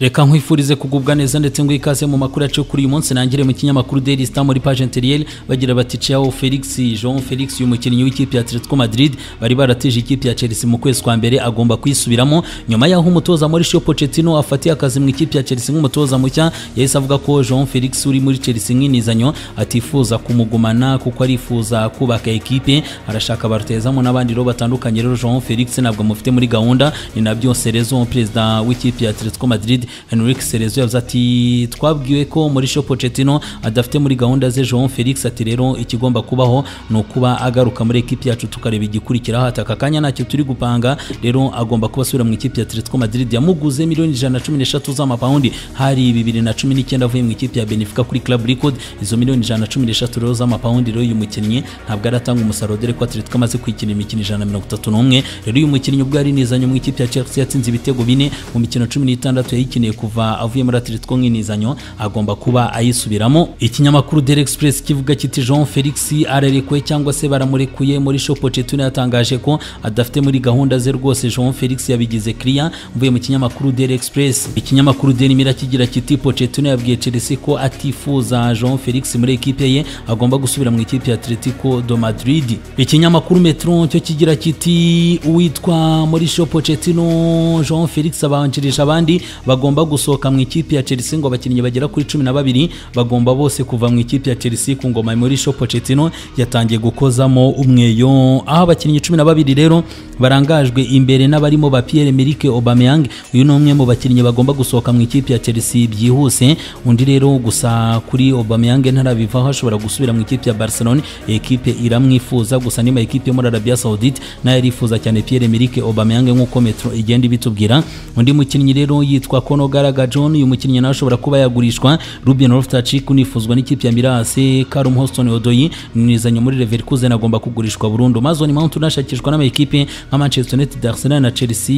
reka nkwifurize kugubwa neza ndetse ngo ikaze mu makuru yacu kuri uyu munsi. Nangire mu kinyamakuru Daily Star muri page intérieure bagira bati Ciao Felix Jean Felix uyu mukinnyi w'ikipe ya Atletico Madrid bari baratije ikipe ya Chelsea mu kwezi kwa mbere agomba kwisubiramo. Nyuma yaho umutoza Mauricio Pochettino afatiye akazi mu ikipe ya Chelsea nk'umutoza mushya yahise avuga ko Jean Felix uri muri Chelsea nk'inizanyo atifuza kumugumana kuko arifuza kubaka ekipe. Arashaka barutezamo n'abandi rero batandukanye. Rero Jean Felix ntabwo amufite muri gahunda. Ni na byo Cerezo perezida w'ikipe ya Atletico Madrid Enrique Cerezo yavuze ati twabwiwe ko Mauricio Pochettino adafite muri gahunda ze Jean Felix ati rero ikigomba kubaho ni ukuba agaruka muri ekipe yacu tukareba igikurikiraho ati aka kanya ntacyo turi gupanga rero agomba kuba asubira mu ikipe ya Atletico Madrid yamuguze miliyoni ijana na cumi n'eshatu z'amapawundi hari bibiri na cumi n'icyenda avuye mu ikipe ya Benfica kuri Club Record. Izo miliyoni ijana na cumi n'eshatu rero z'amapawundi rero uyu mukinnyi ntabwo aratanga umusaruro. Dore ko Atletico amaze kwikina imikino ijana na mirongo itatu n'umwe. Rero uyu mukinnyi ubwo yari nizanye mu ikipe ya Chelsea yatsinze ibitego bine mu mikino cumi n'itandatu yayikiniye kuva avuye muri Atletico nk'inizanyo agomba kuba ayisubiramo. Ikinyamakuru Daily Express kivuga kiti Jean Felix ararekuwe cyangwa se baramurekuye muri Show Pochettino yatangaje ko adafite muri gahunda ze rwose. Jean Felix yabigize clear mvuye mu kinyamakuru Daily Express. Ikinyamakuru Daily Mirror kigira kiti Pochettino yabwiye Chelsea ko atifuza Jean Felix muri ekipe ye agomba gusubira mu ikipe ya Atletico de Madrid. Ikinyamakuru Metro cyo kigira kiti uwitwa Mauricio Pochettino Jean Felix abanjirije abandi bagomba gusohoka mu ikipe ya Chelsea ngo abakinnyi bagera kuri cumi na babiri bagomba bose kuva mu ikipe ya Chelsea ku ngoma Mauricio Pochettino yatangiye gukozamo umweyo. Aho abakinnyi cumi na babiri rero barangajwe imbere n'abarimo ba Pierre Emerick Aubameyang. Uyu ni umwe mu bakinnyi bagomba gusohoka mu ikipe ya Chelsea byihuse. Undi rero gusa kuri Aubameyang ntarabivaho ashobora gusubira mu ikipe ya Barcelona ekipe iramwifuza gusa nima ekipe yo muri Arabia Saudite. Nayo irifuza cyane Pierre Emerick Aubameyang nk'uko Metro igenda ibitubwira. Undi mukinnyi rero yitwa Kono Garaga John uyu mukinnyi nawe ashobora kuba yagurishwa. Ruben Loftus-Cheek unifuzwa n'ikipe ya Mirase Callum Hudson Odoi nizanye muri Leverkusen agomba kugurishwa burundu. Mason Mount unashakishwa n'amakipe nka Manchester United Arsenal na Chelsea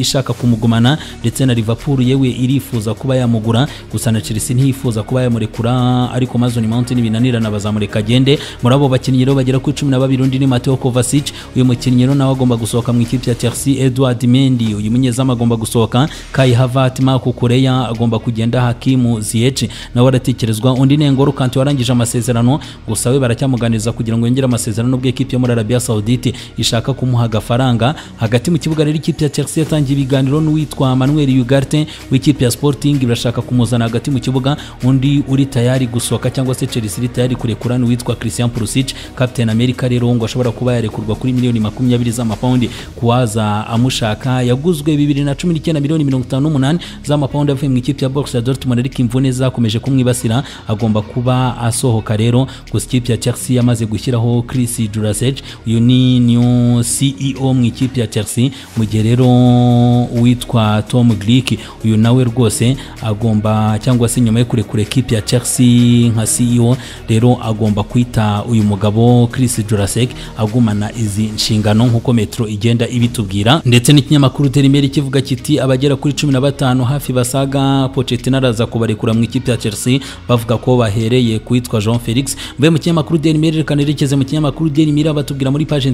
ishaka kumugumana ndetse na Liverpool yewe irifuza kuba yamugura. Gusa na Chelsea ntiyifuza kuba yamurekura ariko Mason Mount nibinanirana bazamureka agende. Muri abo bakinnyi rero bagera kuri cumi na babiri undi ni Mateo Kovacic. Uyu mukinnyi rero nawe agomba gusohoka mu ikipe ya Chelsea Edward Mendy. Uyu munyezamu agomba gusohoka. Kai Havertz Marco Correa agomba kugenda Hakimu Ziyech nawe aratekerezwa. Undi ni N'Golo Kante warangije amasezerano. Gusa we baracyamuganiza kugira ngo yongere amasezerano ubwo ekipe yo muri Arabia Saudite ishaka kumuha agafaranga hagati mu kibuga rero ikipe ya Chelsea yatangiye ibiganiro n'uwitwa Manuel Ugarte w'ikipe ya Sporting. Birashaka kumuzana hagati mu kibuga undi uri tayari gusohoka cyangwa se Chelsea iri tayari kurekura n'uwitwa Christian Pulisic Captain America rero ngo ashobora kuba yarekurwa kuri miliyoni makumyabiri z'amapaundi kuwaza amushaka. Yaguzwe bibiri na cumi n'icyenda miliyoni mirongo itanu n'umunani z'amapaundi avuye mu ikipe ya Borussia Dortmund. Ariko imvune zakomeje kumwibasira agomba kuba asohoka rero. Gusa ikipe ya Chelsea yamaze gushyiraho Chris Jurasek uyu ni new CEO mu ikipe ya Chelsea mu gihe rero uwitwa Tom Glick uyu nawe rwose agomba cyangwa se nyuma yo kurekura ekipe ya Chelsea nka CEO rero agomba kwita uyu mugabo Chris Jurasek agumana izi nshingano nk'uko Metro igenda ibitubwira. Ndetse n'ikinyamakuru Terimeri kivuga kiti abagera kuri cumi na batanu hafi basaga Pochettino araza kubarekura mu ikipe ya Chelsea bavuga ko bahereye kuwitwa Jean Felix mvuye mu kinyamakuru Daily Mail reka mu kinyamakuru Daily Mail batubwira muri page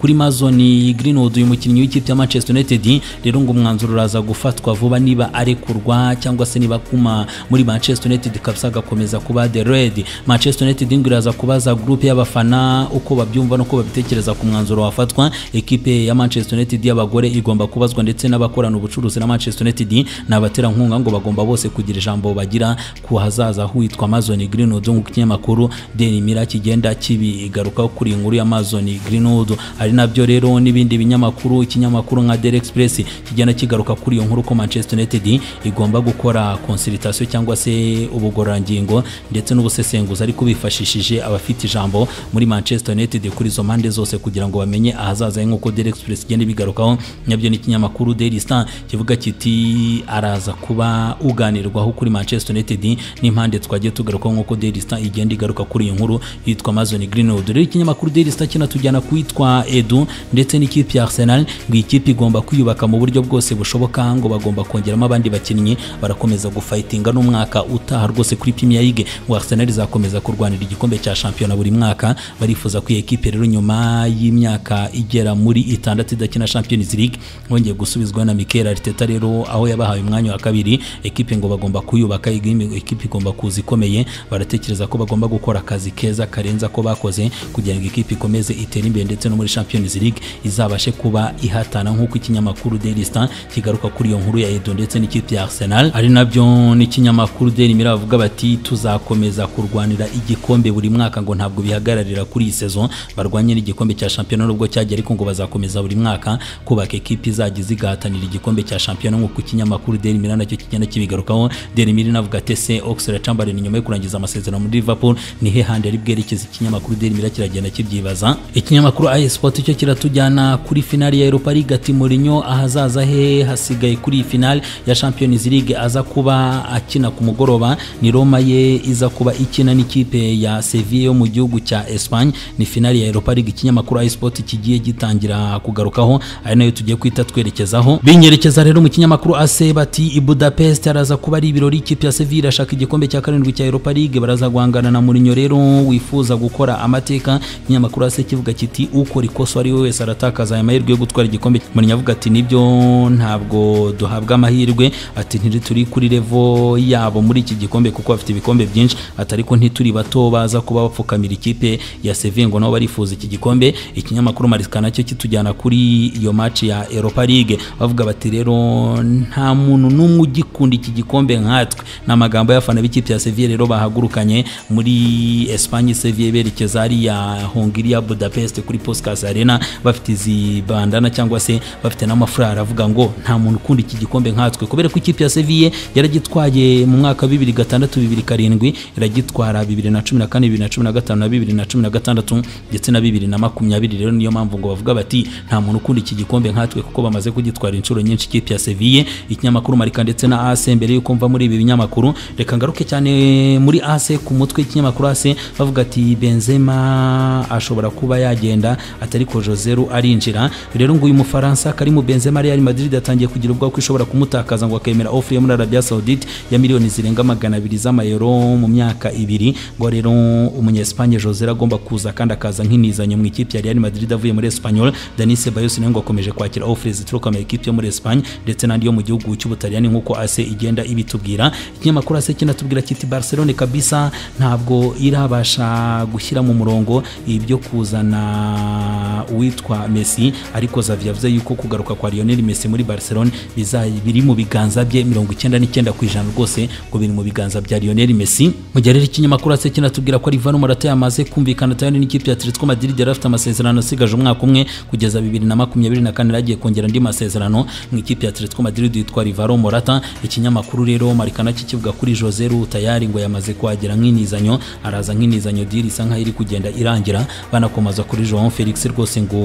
kuri Mason Greenwood uyu mukinnyi w'ikipe ya Manchester United. Rero ngo umwanzuro uraza gufatwa vuba niba arekurwa cyangwa se niba kuma muri Manchester United kabisa agakomeza kuba the red. Manchester United ngo iraza kubaza groupe y'abafana uko babyumva nuko babitekereza ku mwanzuro wafatwa. Ekipe ya Manchester United y'abagore igomba kubazwa ndetse n'abakorana ubucuruzi na Manchester United ni abaterankunga ngo bagomba bose kugira ijambo bagira ku hazaza huitwa Mason Greenwood nk'uko ikinyamakuru Daily Mirror kigenda kibigarukaho kuri inkuru ya Mason Greenwood. Ari na byo rero n'ibindi binyamakuru ikinyamakuru nka Daily Express kigenda kigaruka kuri iyo nkuru ko Manchester United igomba gukora consultation cyangwa se ubugororangingo ndetse n'ubusesenguzi ariko bifashishije abafite ijambo muri Manchester United kuri izo mpande zose kugira ngo bamenye ahazaza nk'uko Daily Express igenda ibigarukaho na byo n'ikinyamakuru Daily Star kivuga kiti araza kuba uganirwaho kuri Manchester United n'impande twagiye tugarukaho. Nk'uko Daily Star igenda igaruka kuri iyi nkuru yitwa Mason Greenwood. Rero ikinyamakuru Daily Star kinatujyana kwitwa Edu ndetse ndetse n'ikipe ya Arsenal ngo iyi kipe igomba kwiyubaka mu buryo bwose bushoboka ngo bagomba kongeramo abandi bakinnyi barakomeza gufayitinga n'umwaka utaha rwose kuri Premier League ngo Arsenal izakomeza kurwanira igikombe cya shampiyona buri mwaka. Barifuza ko iyi kipe rero nyuma y'imyaka igera muri itandatu idakina Champions League bongeye gusubizwa na Mikel Arteta rero aho yabahaye umwanya wa kabiri. Ekipe ngo bagomba kuyubaka ekipe igomba kuza ikomeye. Baratekereza ko bagomba gukora akazi keza karenza ko bakoze kugira ngo ikipe ikomeze itere imbere ndetse no muri Champions League. Izabashe kuba ihatana. Nk'uko ikinyamakuru Daily Star kigaruka kuri iyo nkuru ya Edo ndetse n'ikipe ya Arsenal ari na byo n'ikinyamakuru Daily Mirror bavuga bati tuzakomeza kurwanira igikombe buri mwaka ngo ntabwo bihagararira kuri iyi saison barwanye n'igikombe cya shampiyona nubwo cyagiye ariko ngo bazakomeza buri mwaka kubaka ekipe izajya zigahatanira igikombe cya shampiyona. Nk'uko ikinyamakuru Daily Mirror na cyo kigenda kibigarukaho Daily Mirror navuga ati se Oxlade Chamberlain nyuma yo kurangiza amasezerano muri Liverpool ni he handi ari bwerekeza ikinyamakuru Daily Mirror kiragenda kibyibaza. Ikinyamakuru AS Sport cyo kiratujyana kuri finali ya Europa League ati Mourinho ahazaza he hasigaye kuri finali ya Champions League aza kuba akina ku mugoroba? Ni Roma ye iza kuba ikina n'ikipe ya Sevilla yo mu gihugu cya Espagne. Ni finali ya Europa League ikinyamakuru AS Sport kigiye gitangira kugarukaho. Ari na yo tugiye kwita twerekezaho. Binyerekeza rero mu kinyamakuru AC bati i Budapest araza kuba ari ibirori ikipe ya Sevilla irashaka igikombe cya karindwi cya Europa League. Baraza guhangana na Mourinho rero wifuza gukora amateka. Ikinyamakuru AC kivuga kiti ukora ikosa ari we wese aratakaza aya mahirwe yo gutwara igikombe. Mourinho avuga ati ni byo ntabwo duhabwa amahirwe. Ati ntituri kuri levo yabo muri iki gikombe kuko bafite ibikombe byinshi. Ati ariko ntituri bato baza kuba bapfukamira ikipe ya Sevilla ngo nabo barifuza iki gikombe. Ikinyamakuru Marca na cyo kitujyana kuri iyo match ya Europa League. Bavuga bati rero nta muntu n'umwe ugikunda iki gikombe nkatwe. Ni amagambo y'abafana b'ikipe ya Sevilla rero bahagurukanye muri Espagne Sevilla berekeza hariya Hongria Budapest kuri Puskas Arena. Bafite izi bandana cyangwa se bafite n'amafurari avuga ngo nta muntu ukunda iki gikombe nkatwe. Kubera ko ikipe ya Sevilla yaragitwaye mu mwaka wa bibiri gatandatu bibiri karindwi iragitwara bibiri na cumi na kane bibiri na cumi na gatanu na bibiri na cumi na gatandatu ndetse na bibiri na makumyabiri. Rero niyo mpamvu ngo bavuga bati nta muntu ukunda iki gikombe nkatwe kuko bamaze kugitwara inshuro nyinshi ikipe ya Sevilla. Ikinyamakuru Marika ndetse na AC mbere yuko mva muri ibi binyamakuru reka ngaruke cyane muri AC ku mutwe. Ikinyamakuru AC bavuga ati Benzema ashobora kuba yagenda atari ko Joseru arinjira. Rero ngo uyu mufaransa Karim Benzema Real Madrid atangiye kugira ubwoba ko ishobora kumutakaza ngo akemera offer yo muri Arabia Saudite ya miliyoni zirenga magana abiri z'amayero mu myaka ibiri. Ngo rero umunyespanye Joseru agomba kuza kandi akaza nk'inizanyo mu ikipe ya Real Madrid avuye muri Espanyol Dani Ceballos nawe ngo akomeje kwakira offers zituruka mu ikipe yo muri Espagne ndetse n'andi yo mu gihugu cy'Ubutaliyani nk'uko AC igenda ibitubwira. Ikinyamakuru AC kinatubwira kiti Barcelona kabisa ntabwo irabasha gushyira mu murongo ibyo kuzana uwitwa Messi ariko Xavi yavuze yuko kugaruka kwa Lionel Messi muri Barcelona biri mu biganza bye mirongo icyenda n'icyenda ku ijana rwose ngo biri mu biganza bya Lionel Messi. Mu gihe rero ikinyamakuru AC kinatubwira ko Alvaro Morata yamaze kumvikana tayari n'ikipe ya Atletico Madrid yari afite amasezerano asigaje umwaka umwe kugeza bibiri na makumyabiri na kane yagiye kongera andi masezerano mu ikipe ya Atletico Madrid yitwa Alvaro Morata. Ikinyamakuru rero Marca na cyo kivuga kuri Jose Lu tayari ngo yamaze kuhagera nk'inizanyo araza nk'inizanyo deal isa nkaho iri kugenda irangira banakomaza kuri Joao Felix rwose ngo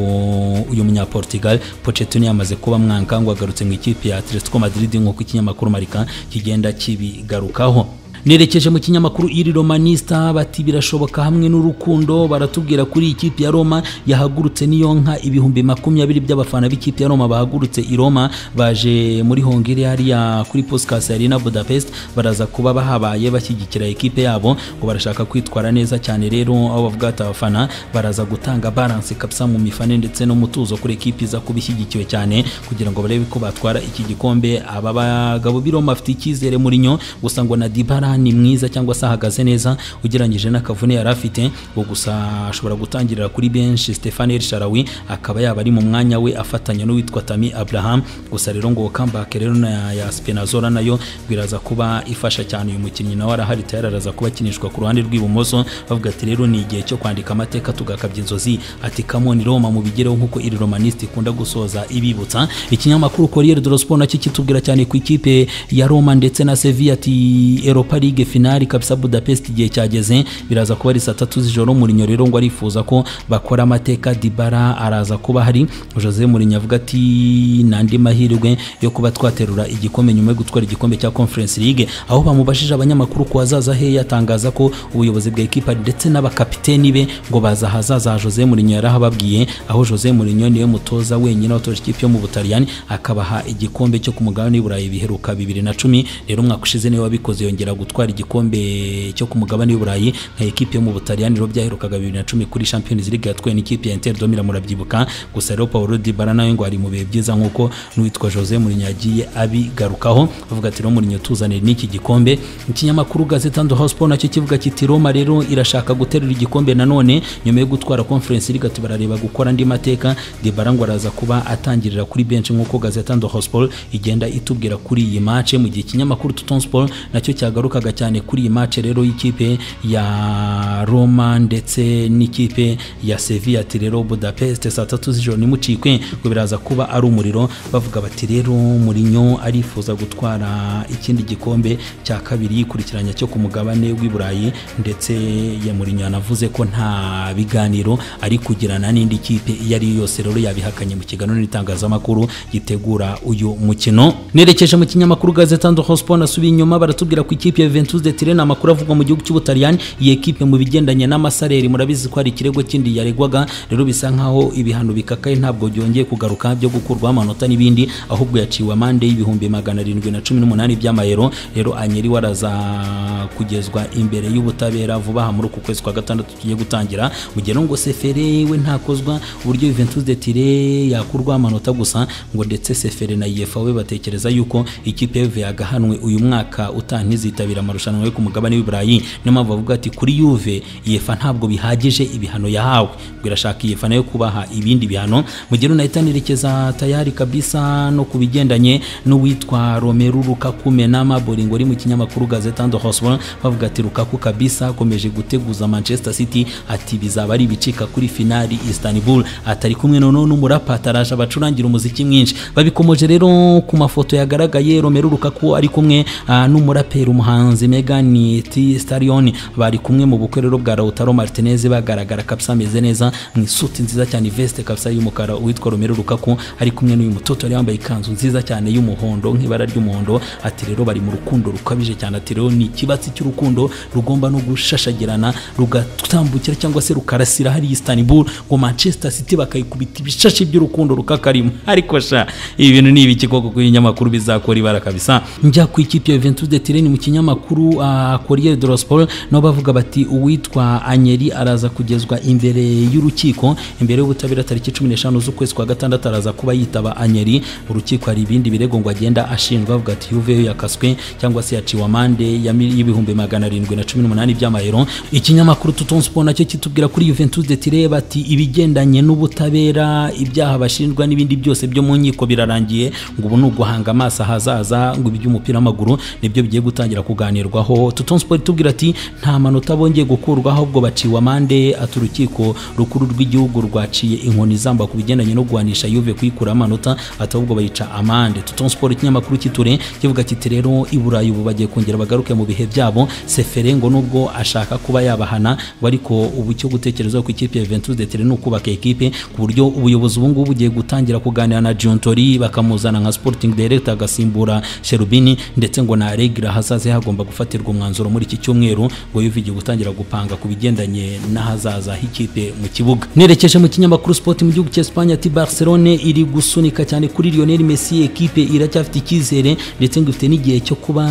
uyu munya Portugal Pochettino yamaze kuba mwanka ngo agarutse mu ikipe ya Atletico Madrid nk'uko ikinyamakuru Marca kigenda kibigarukaho. Nerekeje mu kinyamakuru iri romanista bati birashoboka hamwe n'urukundo baratubwira kuri ikipe ya Roma yahagurutse niyo nka ibihumbi makumyabiri by'abafana b'ikipe ya Roma bahagurutse i Roma baje muri Hongiriya hariya kuri Puskas Arena Budapest baraza kuba bahabaye bashyigikira ikipe yabo ngo barashaka kwitwara neza cyane rero aho bavuga ati abafana baraza gutanga balance kabisa mu mifane ndetse no mutuzo kuri ikipe iza kuba ishyigikiwe cyane kugira ngo barebe ko batwara iki gikombe. Aba bagabo b'i Roma bafite icyizere muri nyo gusa ngo na Dybala ni mwiza cyangwa se ahagaze neza ugereranyije n'akavune yari afite ngo gusa ashobora gutangirira kuri benshi. Stefan El Sharawi akaba yaba ari mu mwanya we afatanya n'uwitwa Tami Abraham. Gusa rero ngo comeback rero na ya Spinazzola na yo biraza kuba ifasha cyane. Uyu mukinnyi nawe arahari tayari araza kuba akinishwa ku ruhande rw'ibumoso. Bavuga ati rero ni igihe cyo kwandika amateka tugakabya inzozi. Ati kamoni Roma mu bigereho nk'uko iri romaniste ikunda gusoza ibibutsa. Ikinyamakuru Corriere dello Sport na cyo kitubwira cyane ku ikipe ya Roma ndetse na Sevilla ati Europa League finali kabisa Budapest igihe cyageze biraza kuba ari saa tatu z'ijoro. Mourinho rero ngo arifuza ko bakora amateka Dybala araza kuba hari Jose Mourinho avuga ati nandi mahirwe yo kuba twaterura igikombe nyuma yo gutwara igikombe cya Conference League. Aho bamubajije abanyamakuru ku hazaza he yatangaza ko ubuyobozi bwa ekipa ndetse n'abakapiteni be ngo baza hazaza. Jose Mourinho yarahababwiye aho Jose Mourinho niwe mutoza wenyine watoje ikipe yo mu Butaliyani akabaha igikombe cyo ku mugabane w'Iburayi biheruka bibiri na cumi. Rero umwaka ushize niwe wabikoze yongera gutwara igikombe cyo ku mugabane w'Uburayi nka ekipe yo mu Butaliyani rero byaherukaga bibiri na cumi kuri Champions League yatwaye n'ikipe ya Inter de Milan murabyibuka. Gusa rero Paulo Dybala nawe ngo ari mu bihe byiza nk'uko n'uwitwa Jose Mourinho yagiye abigarukaho avuga ati rero Mourinho tuzanire n'iki gikombe? Ikinyamakuru Gazeta ndo Sport na cyo kivuga kiti Roma rero irashaka guterura igikombe nanone nyuma yo gutwara Conference League ati barareba gukora andi mateka. Dybala ngo araza kuba atangirira kuri bench nk'uko Gazeta ndo Sport igenda itubwira kuri iyi match. Mu gihe ikinyamakuru Tutton Sport na cyo cyagarukaga cyane kuri iyi match rero y'ikipe ya Roma ndetse n'ikipe ya Sevilla. Ati rero Budapest saa tatu z'ijoro nimucikwe ngo biraza kuba ari umuriro. Bavuga bati rero Mourinho arifuza gutwara ikindi gikombe cya kabiri yikurikiranya cyo ku mugabane w'i Burayi ndetse ya Mourinho yanavuze ko nta biganiro ari kugirana n'indi kipe iyo ari yo yose. Rero yabihakanye mu kiganiro n'itangazamakuru gitegura uyu mukino. Nerekeje mu kinyamakuru Gazeta ndo Sport nasubiye inyuma baratubwira ku ikipe Juventus de Turin amakuru avugwa mu gihugu cy'Ubutaliyani iyi ekipe mu bigendanye n'amasaleri murabizi ko hari ikirego kindi yaregwaga rero bisa nkaho ibihano bikakaye ntabwo byongeye kugaruka byo gukurwaho amanota n'ibindi ahubwo yaciwe amande y'ibihumbi magana arindwi na cumi n'umunani by'amayero rero anyeri waraza kugezwa imbere y'ubutabera vuba aha muri uku kwezi kwa gatandatu tugiye gutangira gihe ngo sefere we ntakozwa uburyo Juventus de Turin yakurwaho amanota gusa ngo ndetse sefere na UEFA we batekereza yuko ikipe yagahanwe uyu mwaka utantizitabira amarushanwa yo ku mugabane w'i Burayi niyo mpamvu bavuga ati kuri Juve UEFA ntabwo bihagije ibihano yahawe. Ngo irashaka UEFA na yo kubaha ibindi bihano. Mu gihe unahita nerekeza tayari kabisa no ku bigendanye n'uwitwa Romelu Lukaku Menama Boringo uri mu kinyamakuru Gazeta ndo Sport bavuga ati Lukaku kabisa akomeje guteguza Manchester City ati bizaba ari ibicika kuri finali Istanbul. Atari kumwe noneho n'umurapata araje abacurangira umuziki mwinshi. Babikomoje rero ku mafoto yagaragaye Romelu Lukaku ari kumwe uh, n'umuraperi umuhanzi Megan Thee Stallion bari kumwe mu bukwe rero bwa Lautaro Martinez bagaragara kabisa ameze neza mu isuti nziza cyane veste kabisa y'umukara uwitwa Romelu Lukaku ari kumwe n'uyu mutoto yari yambaye ikanzu nziza cyane y'umuhondo nk'ibara ry'umuhondo ati rero bari mu rukundo rukabije cyane ati rero ni ikibatsi cy'urukundo rugomba no gushashagirana rugatambukira cyangwa se rukarasira hari Istanbul ngo Manchester City bakayikubita ibishashi by'urukundo rukakarimo ariko sha ibi bintu ni ibiki koko ku binyamakuru bizakora ibara kabisa? Njya ku ikipe Juventus de Turin mu kinyamakuru uh, Corriere dello Sport no bavuga bati uwitwa Anyeri araza kugezwa imbere y'urukiko. Imbere y'ubutabera tariki 15 z'ukwezi kwa gatandatu araza kuba yitaba Anyeri. Urukiko hari ibindi birego ngo agenda ashinjwa avuga ati Juve yakaswe cyangwa se yaciwe amande y'ibihumbi magana arindwi na cumi n'umunani by'amayero. Ikinyamakuru Tutton Sport na cyo kitubwira kuri Juventus de Turin bati ibigendanye n'ubutabera ibyaha bashinjwa n'ibindi byose byo mu nkiko birarangiye. Ngo ubu ni uguhanga amaso ahazaza ngo iby'umupira w'amaguru ni byo bigiye gutangira kuganirwaho. Tutton Sport itubwira ati nta manota bongeye gukurwaho ahubwo baciwe amande ati urukiko rukuru rw'igihugu rwaciye inkoni zamba ku bigendanye no guhanisha Juve kuyikura amanota ati ahubwo bayica amande. Tutton Sport ikinyamakuru kiture kivuga kiti rero i Burayi ubu bagiye kongera bagaruke mu bihe byabo. Sefere ngo nubwo ashaka kuba yabahana ariko ubu cyo gutekereza ku ikipe ya Juventus de Turin ukubaka ekipe ku buryo ubuyobozi ubu ngubu bugiye gutangira kuganira na Giuntori bakamuzana nka Sporting Director agasimbura Cherubini ndetse ngo na Regra hazaze hagomba gufatirwa umwanzuro muri iki cyumweru ngo Juve igiye gutangira gupanga ku bigendanye n'ahazaza h'ikipe mu kibuga. Nerekeje mu kinyamakuru Sport mu gihugu cya Espagne ati Barcelone iri gusunika cyane kuri Lionel Messi ekipe iracyafite icyizere ndetse ngo ifite n'igihe cyo kuba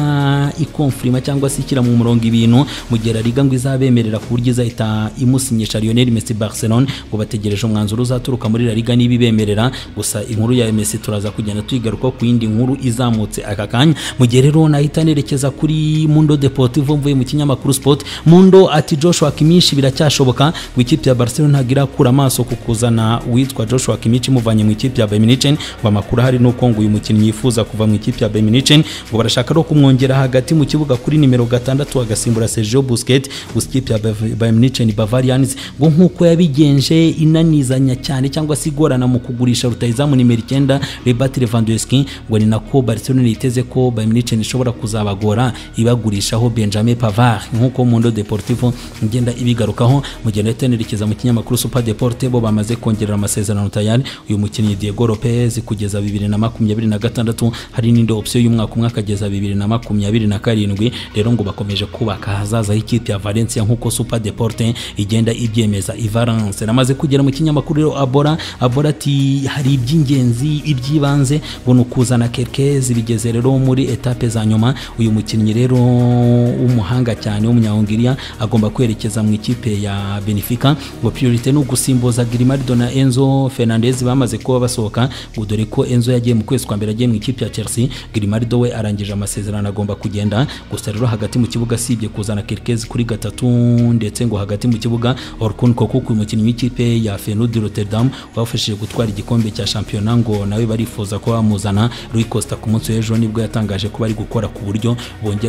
ikonfirima cyangwa se ishyira mu murongo ibintu mu gihe Liga ngo izabemerera ku buryo izahita imusinyisha Lionel Messi Barcelone ngo bategereje umwanzuro uzaturuka muri La Liga niba ibemerera gusa inkuru ya Messi turaza kugenda tuyigaruka ku yindi nkuru izamutse aka kanya. Mu gihe rero nahita nerekeza kuri Mundo Deportivo mvuye mu kinyamakuru Sport. Mundo ati Joshua Kimmich biracyashoboka ngo ikipe ya Barcelona ntabwo irakura amaso ku kuzana uwitwa Joshua Kimmich imuvanye mu ikipe ya Bayern ngo amakuru ahari nuko ngo uyu mukinnyi yifuza kuva mu ikipe ya Bayern ngo barashaka no kumwongera hagati mu kibuga kuri nimero gatandatu agasimbura Sergio Busquets gusa ikipe ya Bayern Bavarians. Ngo nk'uko yabigenje inanizanya cyane cyangwa se igorana mu kugurisha rutayizamu nimero icyenda Robert Lewandowski. Ngo ni nako Barcelona iteze ko Bayern ishobora kuzabagora ibagurishaho Benjamin Pavard. Nk'uko Mundo Deportivo igenda ibigarukaho mu gihe ndetse nerekeza mu kinyamakuru Super Deporte bo bamaze kongerera amasezerano tayari uyu mukinnyi Diego Lopez kugeza bibiri na makumyabiri na gatandatu. Hari n'indi option y'umwaka umwe akageza bibiri na makumyabiri na karindwi. Rero ngo bakomeje kubaka ahazaza h'ikipe ya Valencia nk'uko Super Deporte igenda ibyemeza Ivalence namaze kugera mu kinyamakuru rero Abora. Abora ati hari iby'ingenzi iby'ibanze. Ngo ni ukuzana Kerkez bigeze rero muri etape za nyuma. Uyu mukinnyi rero w'umuhanga cyane w'umunyahungiriya agomba kwerekeza mu ikipe ya Benfica. Ngo priorite ni ugusimbuza Grimaldo na Enzo Fernandez bamaze kuba basohoka ngo dore ko Enzo yagiye mu kwezi kwa mbere agiye mu ikipe ya Chelsea. Grimaldo we arangije amasezerano agomba kugenda. Gusa rero hagati mu kibuga sibye kuzana Kerkez kuri gatatu ndetse ngo hagati mu kibuga Orkun Kokuku umukinnyi w'ikipe ya Feyenoord Rotterdam wafashije gutwara igikombe cya shampiyona ngo nawe barifuza ko bamuzana Rui Costa ku munsi w'ejo. Nibwo yatangaje ko bari gukora ku buryo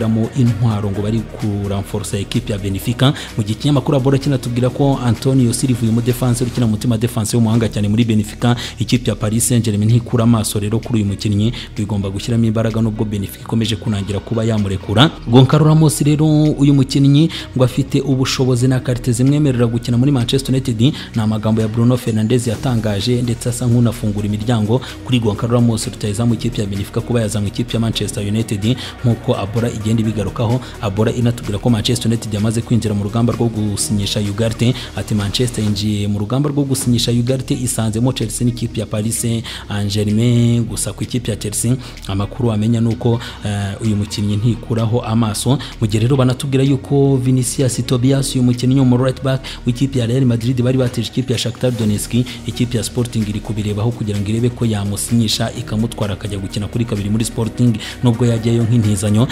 bongeramo intwaro ngo bari kuranforsa ekipe ya Benfica. Mu gihe ikinyamakuru Abora kinatubwira ko Antonio Silva uyu mudefense ukina mutima defense w'umuhanga cyane muri Benfica ikipe ya Paris Saint-Germain ntikura amaso rero kuri uyu mukinnyi bigomba gushyiramo imbaraga nubwo Benfica ikomeje kunangira kuba yamurekura. Goncalo Ramos rero uyu mukinnyi ngo afite ubushobozi na karite zimwemerera gukina muri Manchester United. Ni amagambo ya Bruno Fernandes yatangaje ndetse asa nk'unafungura imiryango kuri Goncalo Ramos rutayizamu ikipe ya Benfica kuba yazanywe ikipe ya Manchester United. Nk'uko Abora igenda ibigarukaho Abora inatubwira ko Manchester United yamaze kwinjira mu rugamba rwo gusinyisha Ugarte. Ati Manchester yinjiye mu rugamba rwo gusinyisha Ugarte isanzemo Chelsea n'ikipe ya Paris Saint-Germain. Gusa ku ikipe ya Chelsea amakuru amenya nuko uh, uyu mukinnyi ntikuraho amaso. Mu gihe rero banatubwira yuko Vinicius Tobias uyu mukinnyi mu right back w'ikipe ya Real Madrid bari bateje ikipe ya Shakhtar Donetsk ikipe ya Sporting iri kubirebaho kugira ngo irebe ko yamusinyisha ikamutwara akajya gukina kuri kabiri muri Sporting nubwo yajyayo nk'intizanyo.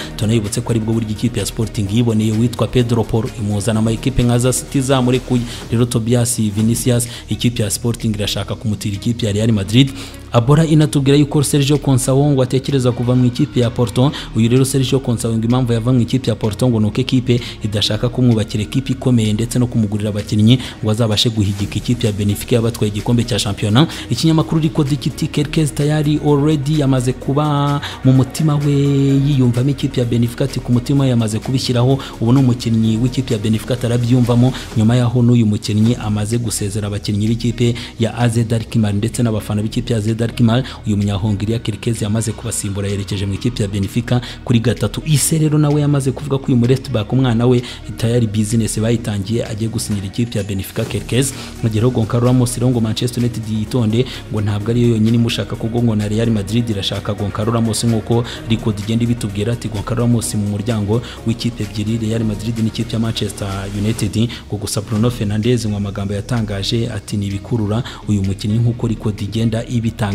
Tunayibutse ko aribwo buryo ikipe ya Sporting yiboneye witwa Pedro Paul imuzana ama ekipe nka za City zamurekuye rero Tobias Vinicius ikipe ya Sporting irashaka kumutira ikipe ya Real Madrid Abora inatubwira yuko Sergio Conceição ngo atekereza kuva mu ikipe ya Porto. Uyu rero Sergio Conceição ngo impamvu yava mu ikipe ya Porto ngo nuko ekipe idashaka kumwubakira ekipe ikomeye ndetse no kumugurira abakinnyi ngo azabashe guhigika ikipe ya Benfica yabatwaye igikombe cya shampiyona. Ikinyamakuru riko dikiti Kerkez tayari already yamaze kuba mu mutima we yiyumvamo ikipe ya Benfica ati ku mutima yamaze kubishyiraho ubu ni umukinnyi w'ikipe ya Benfica atarabyumvamo. Nyuma yaho n'uyu mukinnyi amaze gusezera abakinnyi b'ikipe ya AZ Alkmaar ndetse n'abafana b'ikipe ya AZ Alkmaar uyu munyahongiriya Kerkez yamaze kubasimbura yerekeje mu ikipe ya Benfica kuri gatatu. Ise rero nawe yamaze kuvuga ko uyu mu left back umwana we tayari business bayitangiye agiye gusinyira ikipe ya Benfica Kerkez mu gihe Goncalo Ramos rero ngo Manchester United yitonde ngo ntabwo ariyo yonyine imushaka kuko ngo na Real Madrid irashaka Goncalo Ramos nk'uko record igenda ibitubwira ati Goncalo Ramos mu muryango w'ikipe ebyiri Real Madrid n'ikipe ya Manchester United. Ngo gusa Bruno Fernandes ngo amagambo yatangaje ati ni ibikurura uyu mukinnyi nk'uko record igenda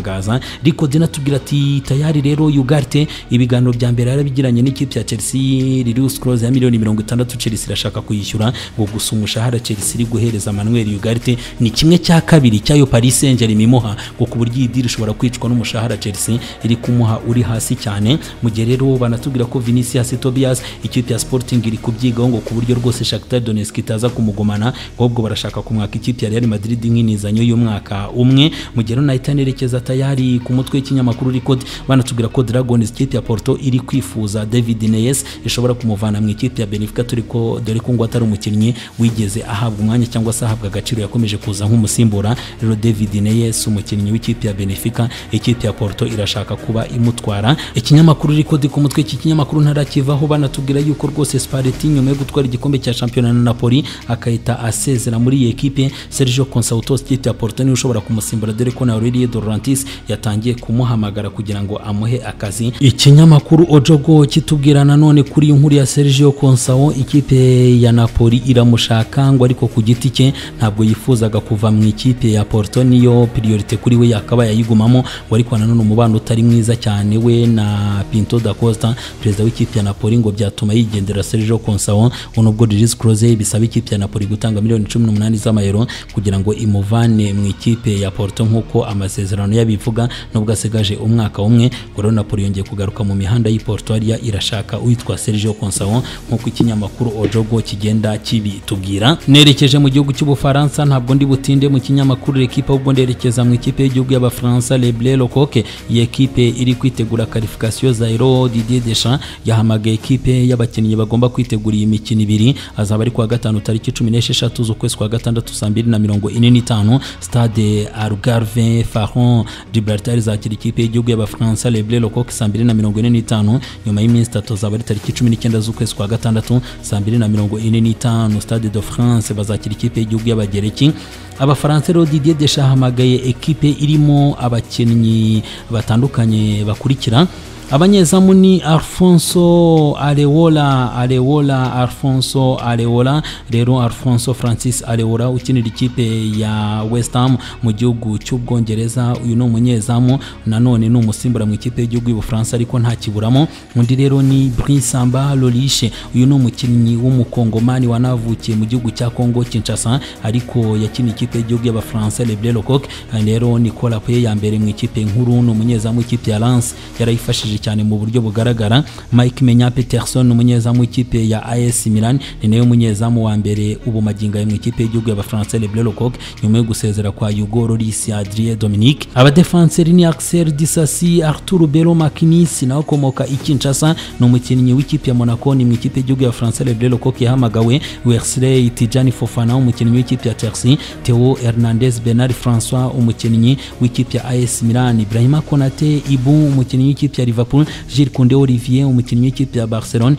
ibitangaza record inatubwira ati tayari rero Ugarte ibiganiro bya mbere yarabigiranye n'ikipe ya Chelsea Lilius Klose ya miliyoni mirongo itandatu Chelsea irashaka kuyishyura ngo gusa umushahara Chelsea iri guhereza Manuel Ugarte ni kimwe cya kabiri cyayo Paris Saint-Germain imuha ngo ku buryo iyi deal ishobora kwicwa n'umushahara Chelsea iri kumuha uri hasi cyane. Mu gihe rero banatubwira ko Vinicius Tobias ikipe ya Sporting iri kubyigaho ngo ku buryo rwose Shakhtar Donetsk itaza kumugumana ahubwo barashaka kumwaka ikipe ya Real Madrid nk'inizanyo y'umwaka umwe. Mu gihe rero nahita nerekeza tayari ku mutwe w'ikinyamakuru Record banatubwira ko Dragons ikipe ya Porto iri kwifuza David Neres ishobora kumuvana mu ikipe ya Benfica. Turi ko dore ko ngo atari umukinnyi wigeze ahabwa umwanya cyangwa se ahabwa agaciro yakomeje kuza nk'umusimbura. Rero David Neres umukinnyi w'ikipe ya Benfica ikipe ya Porto irashaka kuba imutwara. Ikinyamakuru Record ku mutwe iki kinyamakuru ntarakivaho banatubwira yuko rwose Spalletti nyuma yo gutwara igikombe cya shampiyona na Napoli akahita asezera muri iyi ekipe. Sergio Conceição ikipe ya Porto ni we ushobora kumusimbura. Dore ko na Aurelien De Laurentiis yatangiye kumuhamagara kugira ngo amuhe akazi. Ikinyamakuru Ojogo kitubwira nanone kuri inkuru nkuru ya Sergio Consao ikipe ya Napoli iramushaka ngo ariko ku giti ntabwo yifuzaga kuva mu ikipe ya Porto niyo priorite kuri we yakaba yayigumamo ngo ariko nanone umubano utari mwiza cyane we na Pinto da Costa perezida w'ikipe ya Napoli ngo byatuma yigendera Sergio Consao. Nubwo Luis Klose bisaba ikipe ya Napoli gutanga miliyoni 18 z'amayero kugira ngo imuvane mu ikipe ya Porto nk'uko amasezerano na yo abivuga nubwo asigaje umwaka umwe rero Napoli yongeye kugaruka mu mihanda y'i Portualia irashaka uwitwa Sergio Conceição nk'uko ikinyamakuru Ojogo kigenda kibitubwira. Nerekeje mu gihugu cy'Ubufaransa ntabwo ndi butinde mu kinyamakuru L'Equipe ahubwo nderekeza mu ikipe y'igihugu y'Abafaransa Les Bleus Lecoq iyi ekipe iri kwitegura qualification za Euro Didier Deschamps. Yahamagaye ekipe y'abakinnyi bagomba kwitegura iyi mikino ibiri. Azaba ari kuwa gatanu tariki cumi n'esheshatu z'ukwezi kwa gatandatu saa mbiri na mirongo ine n'itanu. Stade Algarve Faron Gibraltar izakira ikipe y'igihugu y'Abafaransa Les Bleus Lecoq saa mbiri na mirongo ine n'itanu. Nyuma y'iminsi itatu azaba ari tariki cumi n'icyenda z'ukwezi kwa gatandatu saa mbiri na mirongo ine n'itanu stade de France bazakira ikipe y'igihugu y'Abagereki. Abafaransa rero Didier Deschamps ahamagaye ekipe irimo abakinnyi batandukanye bakurikira. Abanyezamu ni alfonso arewola arewola alfonso arewola rero alfonso francis arewola ukinira ikipe ya west ham mu gihugu cy'ubwongereza. Uyu ni umunyezamu nanone ni umusimbura mu ikipe y'igihugu y'ubufaransa ariko nta kiburamo. Undi rero ni brisamba lorishe uyu ni umukinnyi w'umukongomani wanavukiye mu gihugu cya congo kinshasa ariko yakiniye ikipe y'igihugu y'abafaransa le bleu lecoq rero nicola pe ya mbere mu ikipe nkuru ni umunyezamu w'ikipe ya lance yarayifashije cyane mu buryo bugaragara. Mike menya peterson umunyezamu w'ikipe ya as milan ni nawe munyezamu wa mbere ubu magingo mu ikipe y'igihugu y'abafaransa le bleu lecoq nyuma yo gusezera kwa hugo loris adrien dominique. Abadefanseri ni axel disasi arturo belo makinis nawe ukomoka i kinshasa ni umukinnyi w'ikipe ya monaco ni mu ikipe y'igihugu y'abafaransa le bleu lecoq yahamagawe. Wersley tijani fofana umukinnyi w'ikipe ya chelsea. Theo hernandez bernard francois umukinnyi w'ikipe ya as milan. Ibrahima konate ibu umukinnyi w'ikipe ya liverpool. Jules Koundé Olivier umukinnyi w'ikipe ya Barcelone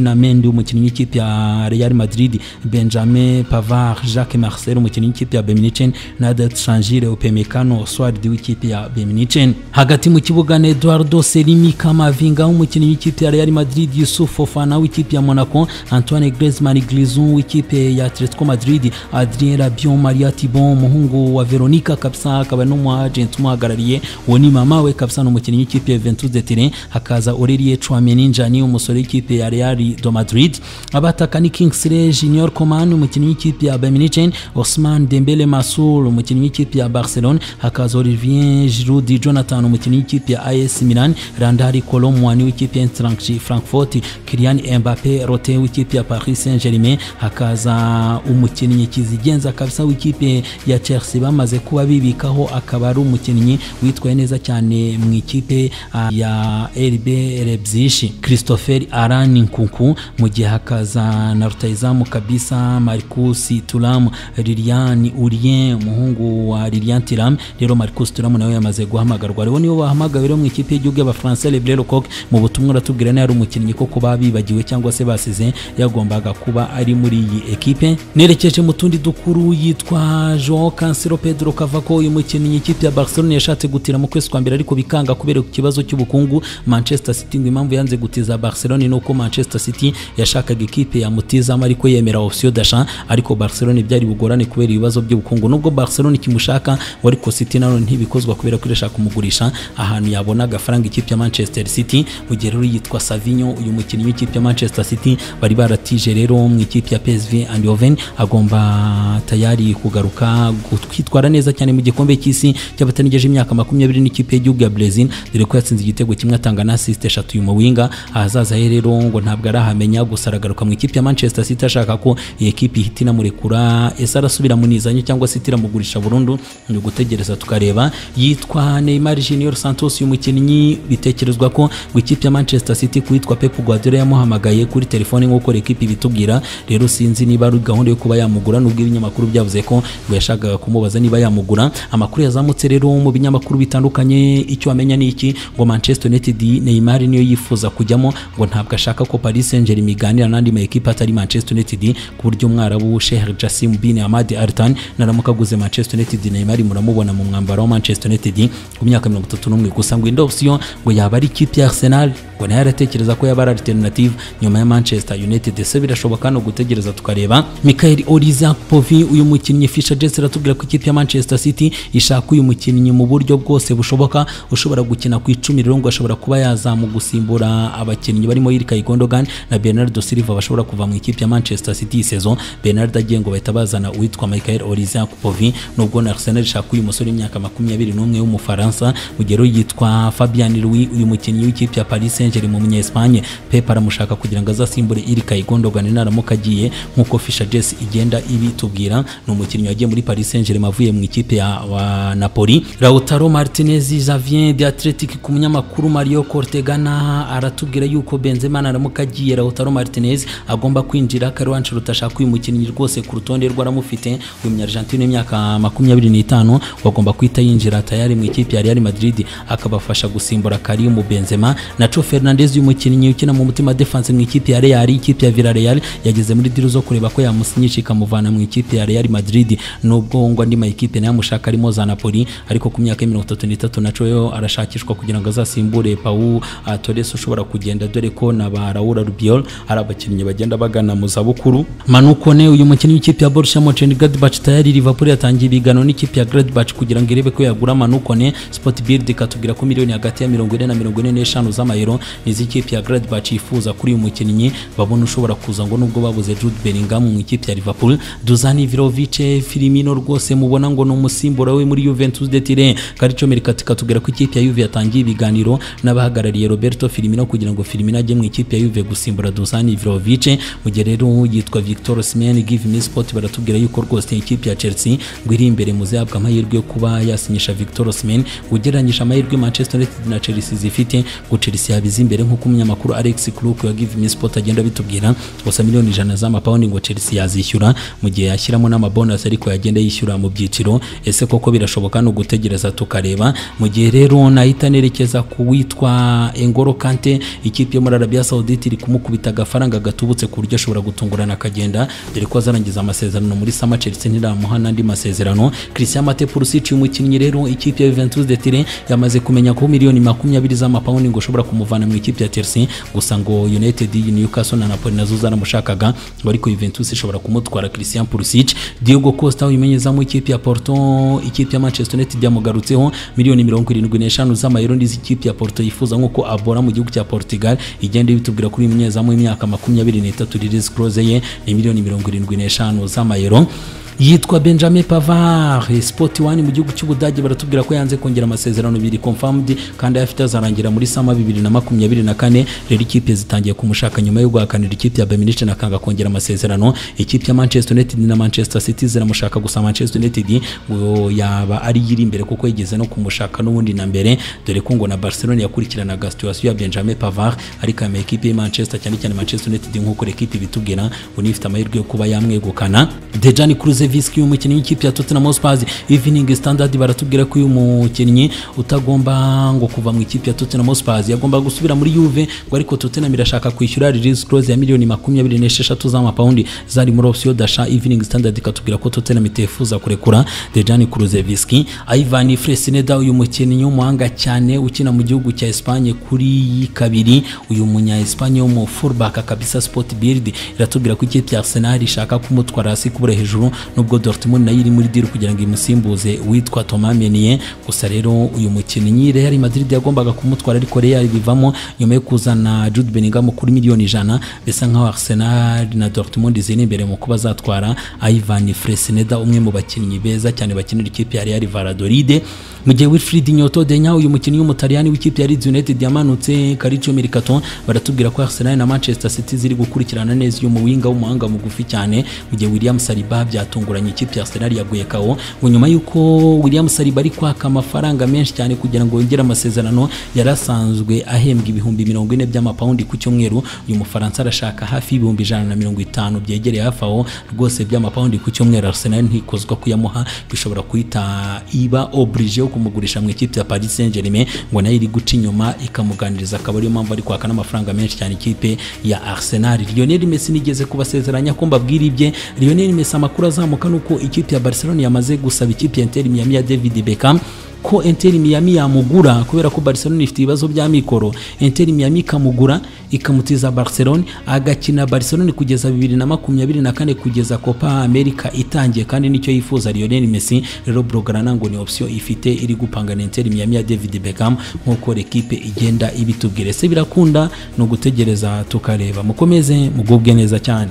na Mendy umukinnyi w'ikipe ya Real Madrid Benjamin Pavard Jacques Marcel umukinnyi w'ikipe ya Bayern Munich Nadet Changire Upamecano Sward w'ikipe ya Bayern Munich hagati mu kibuga ni Eduardo Selimi Kamavinga umukinnyi w'ikipe ya Real Madrid Youssouf Fofana w'ikipe ya Monaco Antoine Griezmann Glizon w'ikipe ya Atletico Madrid Adrien Rabiot Maria Thibon umuhungu wa Veronica kabisa akaba n'umu agent umuhagarariye uwo ni mama we kabisa ni umukinnyi w'ikipe ya Juventus de Turin hakaza Aurelien Chouameni Njani umusore w'ikipe ya Real de Madrid abataka ni Kingsley Junior Coman umukinnyi w'ikipe ya Bayern Munich Ousmane Dembele Massoul umukinnyi w'ikipe ya Barcelone hakaza Olivier Giroud Jonathan umukinnyi w'ikipe ya AS Milan Randari Colomwani w'ikipe ya Eintracht Frankfurt Kylian Mbappe Rote w'ikipe ya Paris Saint-Germain hakaza umukinnyi kizigenza kabisa w'ikipe ya Chelsea bamaze kuba bibikaho akaba ari umukinnyi witwaye neza cyane mu ikipe uh, ya RB Leipzig Christopher Aran Nkunku mu gihe hakaza na rutayizamu kabisa Marcus Thuram Lilian Urien umuhungu wa Lilian Thuram. Rero Marcus Thuram nawe yamaze guhamagarwa. Rero nibo bahamagawe rero mu ikipe y'igihugu y'abafaransa Le Bleu Lecoq mu butumwa ratubwira ne ari umukinnyi ko kuba bibagiwe cyangwa se basize yagombaga kuba ari muri iyi ekipe. Nerekeje mu tundi dukuru yitwa Joao Cancelo Pedro Cavaco uyu mukinnyi ikipe ya Barcelona yashatse gutira mu kwezi kwa mbere ariko bikanga kubera ikibazo cy'ubukungu Manchester City ngo impamvu yanze gutiza Barcelona ni uko Manchester City yashakaga ikipe yamutizamo ariko yemera option d'achat ariko Barcelona byari bugorane kubera ibibazo by'ubukungu. Nubwo Barcelona ikimushaka ngo ariko City nano ntibikozwa kubera ko irashaka kumugurisha ahantu yabona agafaranga ikipe ya Manchester City. Rero yitwa Savinho uyu mukinnyi w'ikipe ya Manchester City bari baratije rero mu ikipe ya PSV Eindhoven agomba tayari kugaruka kwitwara neza cyane mu gikombe cy'isi cy'abatanegeje imyaka makumyabiri n'ikipe y'igihugu ya Brazil dore ko yatsinze igitego kimwe atanga na assist eshatu uyu muwinga ahazaza he rero ngo ntabwo arahamenya gusa aragaruka mu ikipe ya Manchester City ashaka ko iyi ekipe ihita inamurekura ese arasubira mu nizanyo cyangwa se itiramugurisha burundu? Ni gutegereza tukareba. Yitwa Neymar Junior Santos uyu mukinnyi bitekerezwa ko ngo ikipe ya Manchester City kuitwa Pep Guardiola yamuhamagaye kuri telefone nk'uko ekipe ibitubwira. Rero sinzi niba ari gahunda yo kuba yamugura nubwo ibinyamakuru byavuze ko ngo yashakaga kumubaza niba yamugura. Amakuru yazamutse rero mu binyamakuru bitandukanye icyo wamenya ni iki? Ngo Manchester United Neymar niyo yifuza kujyamo ngo ntabwo ashaka ko Paris Saint-Germain iganira n'andi ma ekipe atari Manchester United ku buryo umwarabu Sheikh Jassim bin Ahmad Al Thani naramuka aguze Manchester United Neymar muramubona mu mwambaro wa Manchester United ku myaka 31 gusa. Ngo indi option ngo yaba ari ikipe ya Arsenal? Ngo na yo aratekereza ko yaba ari alternative nyuma ya Manchester United ese birashoboka no gutegereza tukareba. Michael Oliza Povi uyu mukinnyi Fisher Jesse aratubwira ko ikipe ya Manchester City ishaka uyu mukinnyi mu buryo bwose bushoboka ushobora gukina ku icumi rero ngo ashobora kuba yazamu gusimbura abakinnyi barimo Ilkay Gundogan na Bernardo Silva bashobora kuva mu ikipe ya Manchester City saison Bernardo agiye ngo bahita bazana uwitwa Michael Oliza Povi nubwo na Arsenal ishaka uyu musore w'imyaka makumyabiri n'umwe w'umufaransa ugero yitwa Fabian Louis uyu mukinnyi w'ikipe ya Paris Saint-Germain mu Espagne Pep aramushaka kugira ngo azasimbure Ilkay Gundogan naramuka agiye nk'uko Fisher Jesse igenda ibitubwira ni umukinnyi wagiye muri Paris Saint-Germain avuye mu ikipe ya wa Napoli. Lautaro Martinez Xavier de Athletic ku munyamakuru Mario Cortegana aratubwira yuko Benzema naramuka agiye Lautaro Martinez agomba kwinjira. Carlo Ancelotti ashaka uyu mukinnyi rwose ku rutonde rwaramufite uyu munyargentine w'imyaka makumyabiri n'itanu wagomba kwita yinjira tayari mu ikipe ya Real Madrid akabafasha gusimbura Karim Benzema Nacho Fernandez uyu mukinnyi ukina mu mutima defense mu ikipe ya Real ikipe ya Villarreal yageze muri diro zo kureba ko yamusinyisha ikamuvana mu ikipe ya Real Madrid. Nubwo ngo andi mayikipe na yo amushaka arimo za Napoli ariko ku myaka ya mirongo itatu n'itatu Nacho yo arashakishwa kugira ngo azasimbure Pau. Torres ushobora kugenda dore ko na ba Raul Rubiol ari abakinnyi bagenda bagana mu zabukuru. Manu Kone uyu mukinnyi w'ikipe ya Borussia Mönchengladbach tayari Liverpool yatangiye ibigano n'ikipe ya Gladbach kugira ngo irebe ko yagura Manu Kone. Sport Bild ikatubwira ko miliyoni hagati ya mirongo ine na mirongo ine n'eshanu z'amayero nizo ikipe ya Gladbach yifuza kuri uyu mukinnyi babona ushobora kuza ngo nubwo babuze Jude Bellingham mu ikipe ya Liverpool. Dusan Vlahovic Firmino rwose mubona ngo ni umusimbura we muri Juventus de Turin. Calcio Mercato ikatubwira ko ikipe ya Juve yatangiye ibiganiro n'abahagarariye Roberto Firmino kugira ngo Firmino ajye mu ikipe ya Juve gusimbura Dusan Vlahovic mu gihe rero yitwa Victor Osimhen Give Me Sport baratubwira yuko rwose ikipe ya Chelsea ngo iri imbere mu zihabwa amahirwe yo kuba yasinyisha Victor Osimhen. Ugereranyije amahirwe Manchester United na Chelsea zifite ngo Chelsea yabize imbere nk'uko umunyamakuru Alex Kruk wa Give Me Sport agenda bitubwira gusa miliyoni ijana z'amapawundi ngo Chelsea yazishyura mu gihe yashyiramo n'amabonus ariko yagenda yishyura mu byiciro. Ese koko birashoboka no gutegereza tukareba? Mu gihe rero nahita nerekeza ku witwa Engolo Kante ikipe yo muri Arabia Saudite iri kumukubita agafaranga gatubutse ku buryo ashobora gutungurana akagenda. Dore ko azarangiza amasezerano muri Sama Chelsea ntiramuha n'andi masezerano. Christian Mate Pulisic umukinnyi rero ikipe ya Juventus de Turin yamaze kumenya ko miliyoni makumyabiri z'amapawundi ngo ushobora kumuvana mu ikipe ya Chelsea gusa ngo United Newcastle na Napoli na zo zaramushakaga ariko Juventus ishobora kumutwara Christian Pulisic. Diego Costa uyimenyezamu ikipe ya Porto ikipe ya Manchester United yamugarutseho miliyoni mirongo irindwi n'eshanu z'amayero ndizi ikipe ya Porto yifuza nk'uko Abora mu gihugu cya Portugal igenda ibitubwira kuri uyu munyezamu w'imyaka makumyabiri n'itatu release clause ye ni miliyoni mirongo irindwi n'eshanu z'amayero. Yitwa Benjamin Pavard. Sport One mu gihugu cy'Ubudage baratubwira ko yanze kongera amasezerano biri confirmed kandi afite azarangira muri sama bibiri na makumyabiri na kane. Rero ikipe zitangiye kumushaka nyuma yo guhakanira ikipe ya Bayern Munich nakanga kongera amasezerano. Ikipe ya Manchester United na Manchester City ziramushaka gusa Manchester United ngo yaba ari yiri imbere kuko yigeze no kumushaka n'ubundi na mbere. Dore ko ngo na Barcelona yakurikiranaga situation ya Benjamin Pavard ariko aya ekipe ya Manchester cyane cyane Manchester United nk'uko ekipe bitubwira ngo nifite amahirwe yo kuba yamwegukana. Dejan Cruz Kulusevski umukinnyi w'ikipe ya Tottenham Hotspur Evening Standard baratubwira ko uyu mukinnyi utagomba ngo kuva mu ikipe ya Tottenham Hotspur yagomba gusubira muri Juve ngo ariko Tottenham irashaka kwishyura release clause ya miliyoni makumyabiri n'esheshatu z'amapawundi zari muri option dasha. Evening Standard ikatubwira ko Tottenham itifuza kurekura Dejan Kulusevski. Ivan Fresneda uyu mukinnyi w'umuhanga cyane ukina mu gihugu cya Espagne kuri kabiri uyu munya Espagne wo mu fullback kabisa Sport Build iratubwira ko ikipe ya Arsenal ishaka kumutwara hasi kubura hejuru nubwo Dortmund na yo iri muri deal kugira ngo imusimbuze witwa Thomas Meunier. Gusa rero uyu mukinnyi Real Madrid yagombaga kumutwara ariko Real bivamo nyuma yo kuzana Jude Bellingham kuri miliyoni ijana. Bisa nkaho Arsenal na Dortmund ziri imbere mu kuba zatwara Ivan Fresneda umwe mu bakinnyi beza cyane bakinira ikipe ya Real Valladolid. Mu gihe Wilfried Nyoto Denya uyu mukinnyi w'umutaliyani w'ikipe ya Leeds United yamanutse Calcio Mercato baratubwira ko Arsenal na Manchester City ziri gukurikirana neza uyu muwinga w'umuhanga mugufi cyane mu gihe William Saliba byatunguranye ikipe ya Arsenal yaguye kawo ngo nyuma y'uko William Saliba ari kwaka amafaranga menshi cyane kugira ngo yongere amasezerano yarasanzwe ahembwa ibihumbi mirongo ine by'amapawundi ku cyumweru. Uyu mufaransa arashaka hafi y'ibihumbi ijana na mirongo itanu byegereye hafi aho rwose by'amapawundi ku cyumweru Arsenal ntikozwa kuyamuha bishobora kuhita iba oblige yo kumugurisha mu ikipe ya Paris Saint-Germain ngo na yo iri guca inyuma ikamuganiriza akaba ariyo mpamvu ari kwaka n'amafaranga menshi cyane ikipe ya Arsenal. Lionel Messi nigeze kubasezeranya ko mbabwira ibye. Lionel Messi amakuru azamuka nuko ikipe ya Barcelona yamaze gusaba ikipe ya Inter Miami ya David Beckham ko Inter Miami yamugura kubera ko Barcelona ifite ibibazo bya mikoro. Inter Miami ikamugura ikamutiza Barcelona agakina Barcelona kugeza bibiri na makumyabiri na kane kugeza Copa America itangiye. Kandi ni cyo yifuza Lionel Messi rero Blaugrana ngo ni option ifite iri gupangana Inter Miami ya David Beckham nk'uko ekipe igenda ibitubwira ese birakunda ni ugutegereza tukareba. Mukomeze mugubwe neza cyane.